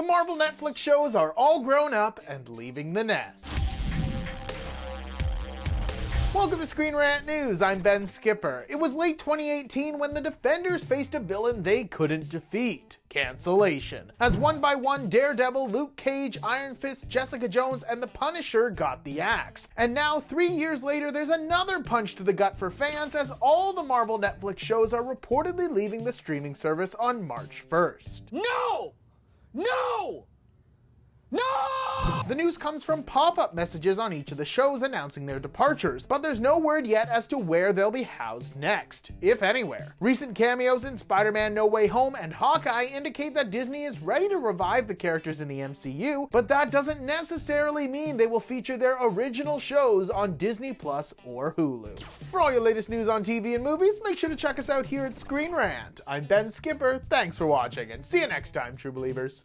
The Marvel Netflix shows are all grown up and leaving the nest. Welcome to Screen Rant News. I'm Ben Skipper. It was late 2018 when the Defenders faced a villain they couldn't defeat cancellation. As one by one, Daredevil, Luke Cage, Iron Fist, Jessica Jones, and The Punisher got the axe. And now, three years later, there's another punch to the gut for fans as all the Marvel Netflix shows are reportedly leaving the streaming service on March 1st. No! No! No! The news comes from pop up messages on each of the shows announcing their departures, but there's no word yet as to where they'll be housed next, if anywhere. Recent cameos in Spider Man No Way Home and Hawkeye indicate that Disney is ready to revive the characters in the MCU, but that doesn't necessarily mean they will feature their original shows on Disney Plus or Hulu. For all your latest news on TV and movies, make sure to check us out here at Screen Rant. I'm Ben Skipper, thanks for watching, and see you next time, true believers.